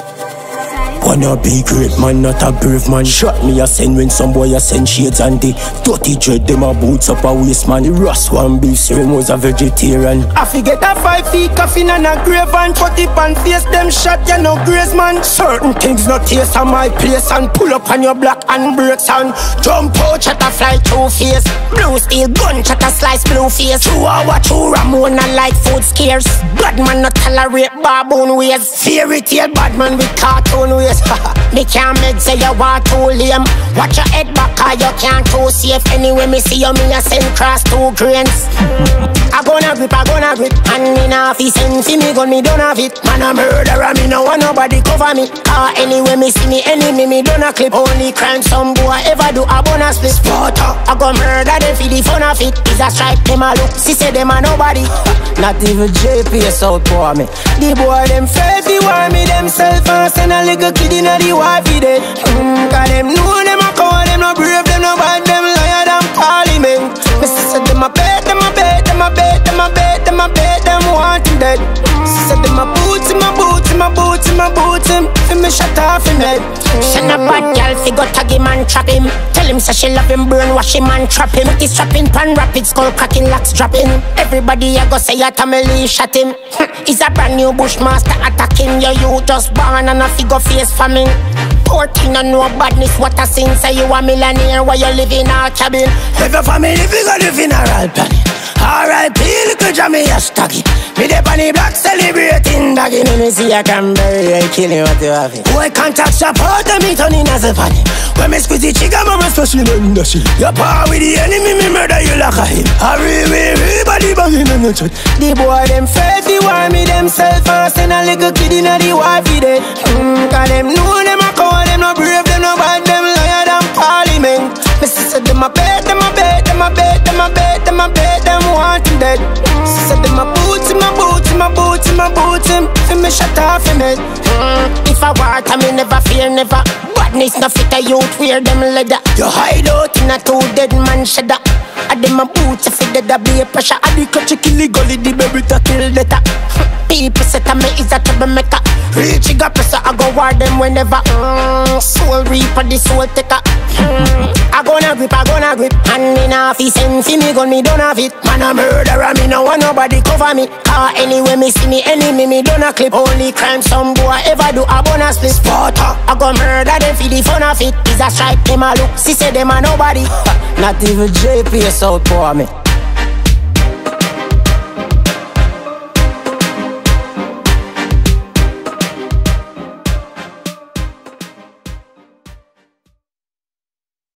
Música Wanna be great man, not a brave man. Shot me a send when some boy a send shades and the Dirty dread them a boots up a waist man. The Ross one beef serum was a vegetarian. I forget a five feet coffin and a grave and Put it on face. Them shot you no grace man. Certain things not taste on my place. And pull up on your block and break sound Jump out chat a fly through face. Blue steel gun chat a slice blue face. True hour true Ramona like food scarce Bad man not tolerate baboon ways. Fairy tale bad man with cartoon ways Ha ha! Me can't make say you want too lame. Watch your head back or you can't too safe. Anyway me see you me a send cross two grains. I gonna grip, I gonna grip Hand in office and see me gun me don't have it. Man a murderer me no want nobody cover me. Car anyway me see me enemy me don't a clip. Only crime some boy ever do a bonus split. Spotter I go murder them for the fun of it. Is a strike them a look, see say them a nobody. Not even JPS out for me. The boy them faith want me themself and send a little kid in the wifey dead. Mm, Cause them know them a call, them no brave, them no bad, them liar than parliament. Me sister them a bet, them a bet, them a bet, them a bet, them a bet, them want him dead. Sister them a boot him, a boot him, a boot him, a boot him. Fi me shut off him head. She a bad gal, fi go tag him and trap him. Tell him say she love him, burn, wash him and trap him. Put his strapping, pan rapid, skull cracking, locks dropping. Everybody a go say a Tommy Lee shot him. He's a brand new bushmaster attacking you. You just born and a figure face famine. Poor thing no badness. What a sin. Say you a millionaire while you live in a cabin. Every family fi go live in a planet. R.I.P. little Jamie hashtag it. Me dey on the block celebrating doggy. Me see a Canberra, I kill you what you have it. Boy contact support and me turn in as a funny. When me squeeze the chicken, mama especially when the shit. You power with the enemy, me murder you like a hit. Hurry, hurry, hurry, body banging on the chat. The boy them the want me themself and a little kid in the wifey dead. Mm, cause them know them a call, them no brave, them no bad, them liar than parliament. Me sister them a bet, me shut off him head. Mm, if I want, I me never fear, never. Badness no fit a youth, wear them leather. You hide out in a two dead man shedder. I dem a boots if it dead a be a pressure. I the catch kill the gully, the baby to kill data. People say to me is a troublemaker. Reach got pressure, I go war them whenever. Mm, soul reaper, the soul taker. Mm, I gonna grip, I gonna grip. Hand in office, and see me gun, me don't have it. Man a murderer, me no want nobody cover me. Car anyway, me see me enemy, me don't a clip. Only crime some boy ever do a bonus split. Spotter, I go murder them for the fun of it. Is a strike, them a look, see say them a nobody. Not even JPS out for me.